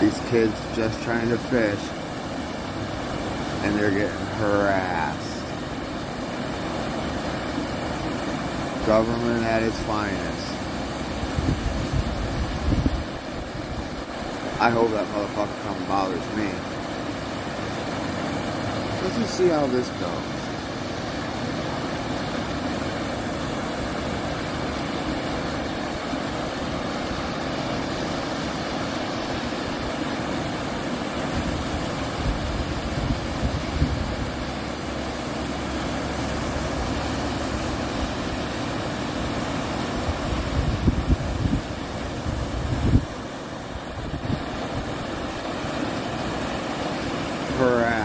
These kids just trying to fish and they're getting harassed. Government at its finest. I hope that motherfucker comes and bothers me. Let's just see how this goes. over uh,